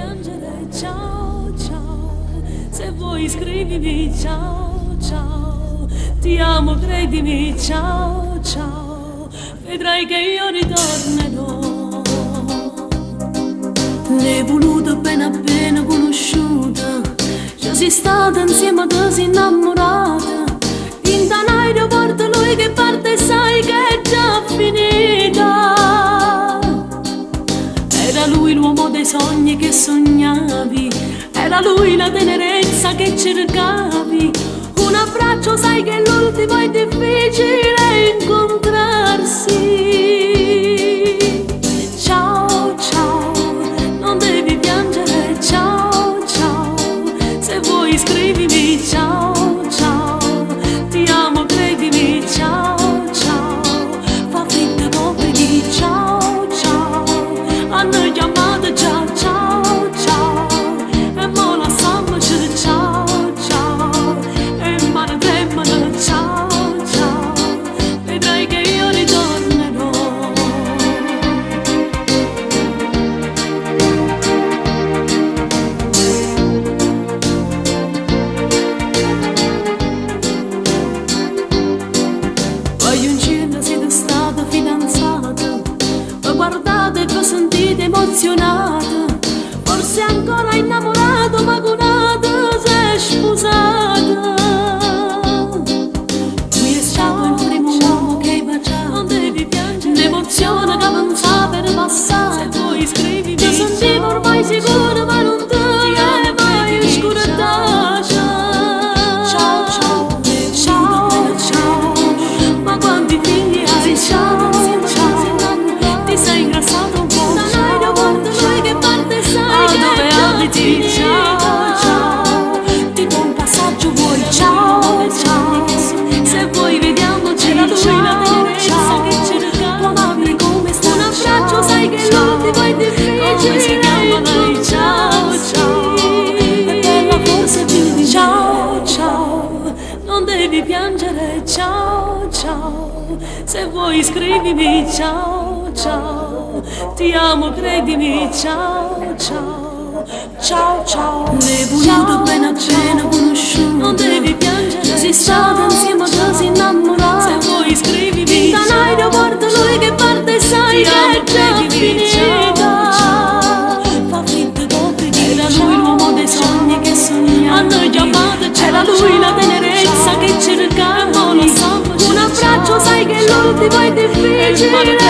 piangere, ciao ciao. Se vuoi scrivimi, ciao ciao. Ti amo, credimi, ciao ciao. Vedrai che io ritornerò. L'hai voluto appena appena conosciuta. Già sei stata insieme a te, sei innamorata. Era lui l'uomo dei sogni che sognavi, era lui la tenerezza che cercavi. Un abbraccio sai che l'ultimo è difficile se ancora ciao ciao Se vuoi scrivimi ciao ciao. Ti amo credimi ciao ciao. Ciao ciao. L'hai voluto appena appena conosciuto. Non devi piangere. Sei stata insieme a te sei innamorata Se vuoi scrivimi In un aeroporto lui che parte sai che è già finita. Fa freddo copriti Era lui l'uomo dei sogni che sognava. Hanno chiamato c'era lui cercava Un abbraccio sai che l'ultimo è difficile incontrarsi